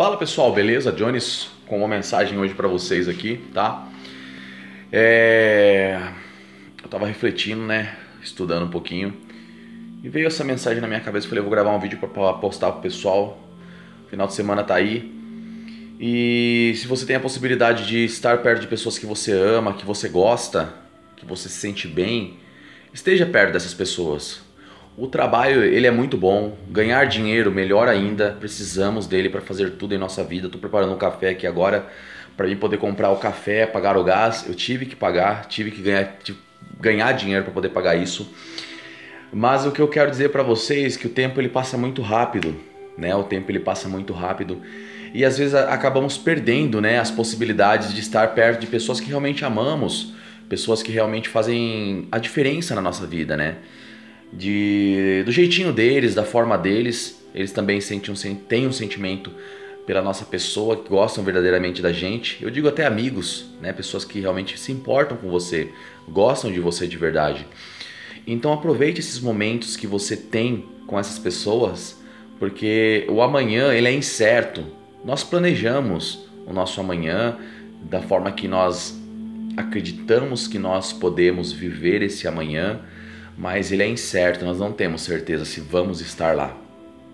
Fala pessoal, beleza? Jones com uma mensagem hoje para vocês aqui, tá? É... Eu tava refletindo, né? Estudando um pouquinho e veio essa mensagem na minha cabeça. Falei, eu vou gravar um vídeo para postar pro pessoal. Final de semana tá aí. E se você tem a possibilidade de estar perto de pessoas que você ama, que você gosta, que você se sente bem, esteja perto dessas pessoas. O trabalho ele é muito bom, ganhar dinheiro melhor ainda. Precisamos dele para fazer tudo em nossa vida. Estou preparando um café aqui agora para mim poder comprar o café, pagar o gás. Eu tive que pagar, tive que ganhar, ganhar dinheiro para poder pagar isso. Mas o que eu quero dizer para vocês é que o tempo ele passa muito rápido, né? O tempo ele passa muito rápido e às vezes acabamos perdendo, né, as possibilidades de estar perto de pessoas que realmente amamos, pessoas que realmente fazem a diferença na nossa vida, né? De, do jeitinho deles, da forma deles. Eles também sentem um, têm um sentimento pela nossa pessoa, que gostam verdadeiramente da gente. Eu digo até amigos, né? pessoas que realmente se importam com você, gostam de você de verdade. Então aproveite esses momentos que você tem com essas pessoas, porque o amanhã ele é incerto. Nós planejamos o nosso amanhã da forma que nós acreditamos que nós podemos viver esse amanhã mas ele é incerto, nós não temos certeza se vamos estar lá,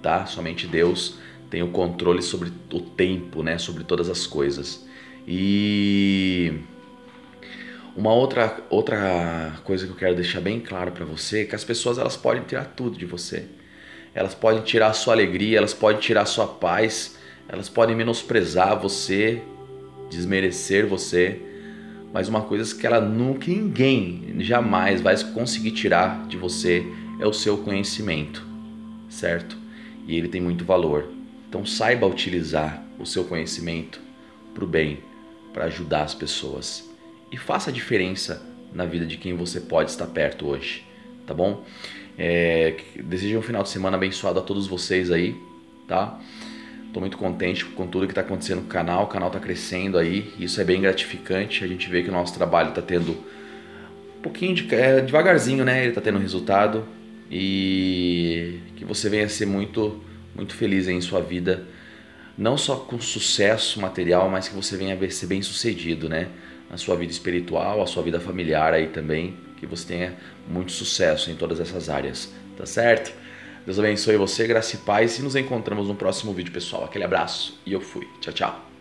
tá? Somente Deus tem o controle sobre o tempo, né? Sobre todas as coisas. E uma outra outra coisa que eu quero deixar bem claro para você é que as pessoas elas podem tirar tudo de você. Elas podem tirar a sua alegria, elas podem tirar a sua paz, elas podem menosprezar você, desmerecer você, mas uma coisa que ela nunca, ninguém jamais vai conseguir tirar de você é o seu conhecimento, certo? E ele tem muito valor. Então saiba utilizar o seu conhecimento para o bem, para ajudar as pessoas. E faça a diferença na vida de quem você pode estar perto hoje, tá bom? É, desejo um final de semana abençoado a todos vocês aí, tá? Estou muito contente com tudo que está acontecendo com o canal. O canal está crescendo aí. Isso é bem gratificante. A gente vê que o nosso trabalho está tendo um pouquinho de é, devagarzinho, né? Ele está tendo resultado e que você venha ser muito muito feliz em sua vida, não só com sucesso material, mas que você venha ser bem sucedido, né? Na sua vida espiritual, a sua vida familiar aí também, que você tenha muito sucesso em todas essas áreas, tá certo? Deus abençoe você, graça e paz. E nos encontramos no próximo vídeo, pessoal. Aquele abraço e eu fui. Tchau, tchau.